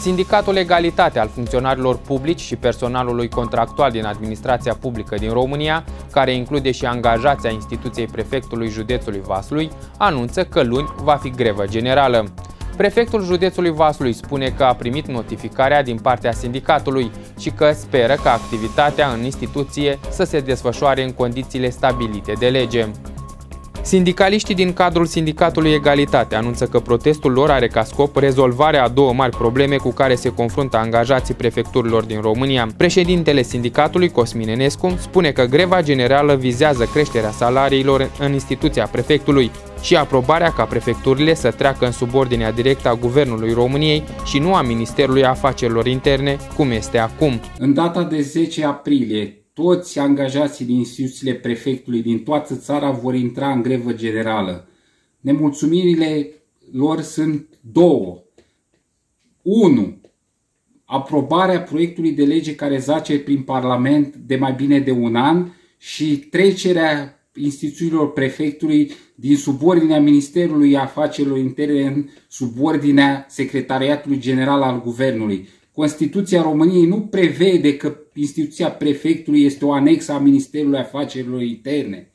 Sindicatul Egalitate al funcționarilor publici și personalului contractual din administrația publică din România, care include și angajația instituției prefectului județului Vaslui, anunță că luni va fi grevă generală. Prefectul județului Vaslui spune că a primit notificarea din partea sindicatului și că speră ca activitatea în instituție să se desfășoare în condițiile stabilite de lege. Sindicaliștii din cadrul Sindicatului Egalitate anunță că protestul lor are ca scop rezolvarea a două mari probleme cu care se confruntă angajații prefecturilor din România. Președintele sindicatului, Cosmin Enescu, spune că greva generală vizează creșterea salariilor în instituția prefectului și aprobarea ca prefecturile să treacă în subordinea directă a Guvernului României și nu a Ministerului Afacerilor Interne, cum este acum. În data de 10 aprilie, toți angajații din instituțiile prefectului din toată țara vor intra în grevă generală. Nemulțumirile lor sunt două. 1. Aprobarea proiectului de lege care zace prin Parlament de mai bine de un an și trecerea instituțiilor prefectului din subordinea Ministerului Afacerilor Interne în subordinea Secretariatului General al Guvernului. Constituția României nu prevede că instituția prefectului este o anexă a Ministerului Afacerilor Interne.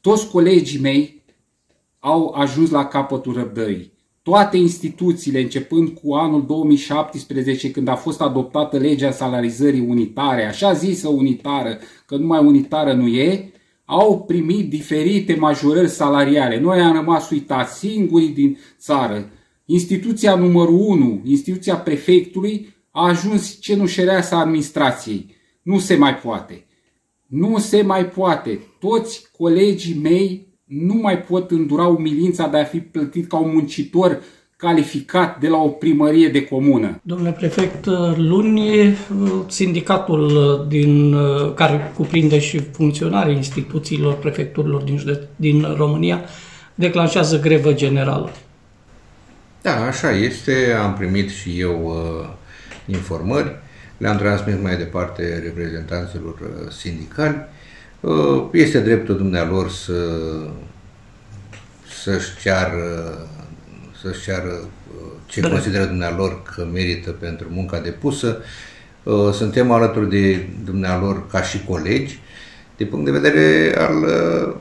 Toți colegii mei au ajuns la capătul răbdării. Toate instituțiile, începând cu anul 2017, când a fost adoptată legea salarizării unitare, așa zisă unitară, că numai unitară nu e, au primit diferite majorări salariale. Noi am rămas uitați singurii din țară. Instituția numărul 1, instituția prefectului, a ajuns cenușereasa administrației. Nu se mai poate. Nu se mai poate. Toți colegii mei nu mai pot îndura umilința de a fi plătit ca un muncitor calificat de la o primărie de comună. Domnule prefect, luni sindicatul din, care cuprinde și funcționarii instituțiilor prefecturilor din, județ, din România declanșează grevă generală. Da, așa este. Am primit și eu uh, informări. Le-am transmis mai departe reprezentanților uh, sindicali. Uh, este dreptul dumnealor să, să-și ceară, să-și ceară uh, ce Drept. consideră dumnealor că merită pentru munca depusă. Uh, suntem alături de dumnealor ca și colegi. De punct de vedere al uh,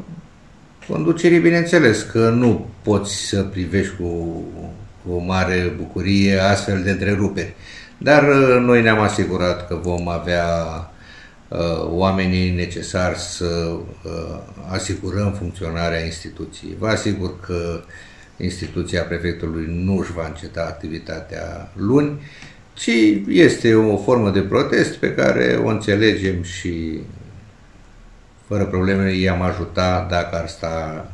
conducerii, bineînțeles că nu poți să privești cu cu mare bucurie astfel de întreruperi. Dar uh, noi ne-am asigurat că vom avea uh, oamenii necesari să uh, asigurăm funcționarea instituției. Vă asigur că instituția prefectului nu își va înceta activitatea luni, ci este o formă de protest pe care o înțelegem și fără probleme i-am ajuta dacă ar sta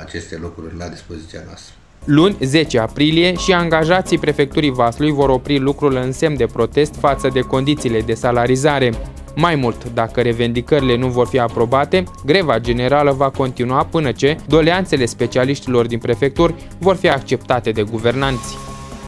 aceste lucruri la dispoziția noastră. Luni, 10 aprilie, și angajații prefecturii Vaslui vor opri lucrul în semn de protest față de condițiile de salarizare. Mai mult, dacă revendicările nu vor fi aprobate, greva generală va continua până ce doleanțele specialiștilor din prefecturi vor fi acceptate de guvernanți.